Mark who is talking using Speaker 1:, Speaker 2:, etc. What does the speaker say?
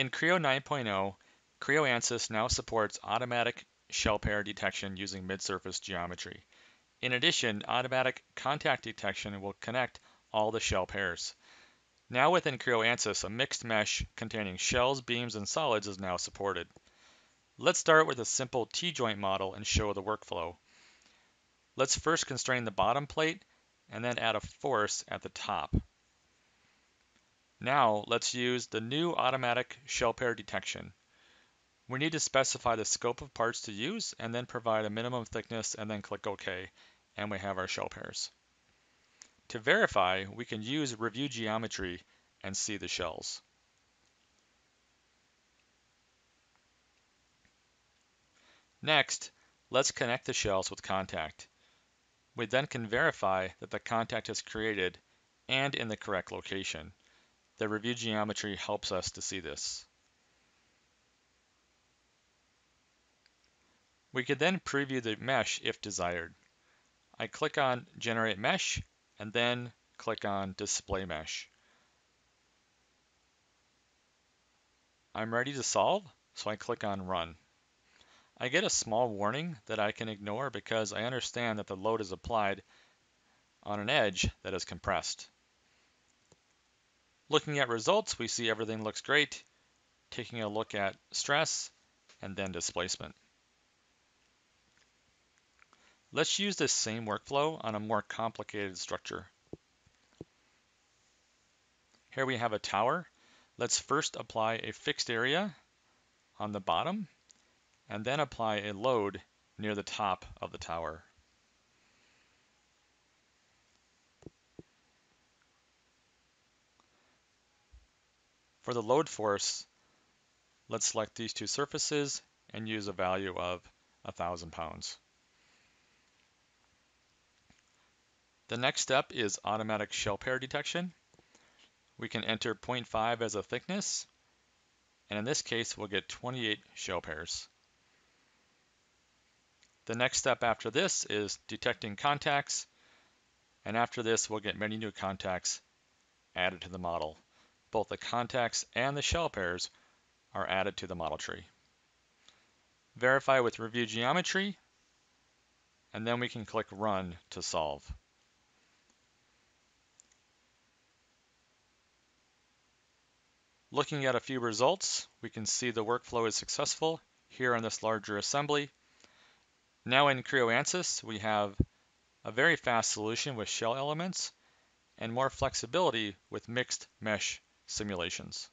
Speaker 1: In Creo 9.0, Creo ANSYS now supports automatic shell pair detection using mid-surface geometry. In addition, automatic contact detection will connect all the shell pairs. Now within Creo ANSYS, a mixed mesh containing shells, beams, and solids is now supported. Let's start with a simple T-joint model and show the workflow. Let's first constrain the bottom plate and then add a force at the top. Now let's use the new automatic shell pair detection. We need to specify the scope of parts to use and then provide a minimum thickness and then click OK and we have our shell pairs. To verify, we can use review geometry and see the shells. Next, let's connect the shells with contact. We then can verify that the contact is created and in the correct location. The review geometry helps us to see this. We could then preview the mesh if desired. I click on Generate Mesh and then click on Display Mesh. I'm ready to solve, so I click on Run. I get a small warning that I can ignore because I understand that the load is applied on an edge that is compressed. Looking at results, we see everything looks great. Taking a look at stress and then displacement. Let's use this same workflow on a more complicated structure. Here we have a tower. Let's first apply a fixed area on the bottom and then apply a load near the top of the tower. For the load force, let's select these two surfaces and use a value of 1,000 pounds. The next step is automatic shell pair detection. We can enter 0.5 as a thickness, and in this case, we'll get 28 shell pairs. The next step after this is detecting contacts, and after this, we'll get many new contacts added to the model. Both the contacts and the shell pairs are added to the model tree. Verify with review geometry, and then we can click Run to solve. Looking at a few results, we can see the workflow is successful here on this larger assembly. Now in Creo ANSYS, we have a very fast solution with shell elements and more flexibility with mixed mesh simulations.